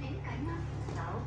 Thế cái mắt sáu.